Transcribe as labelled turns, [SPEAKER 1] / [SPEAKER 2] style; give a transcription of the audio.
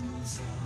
[SPEAKER 1] Who's on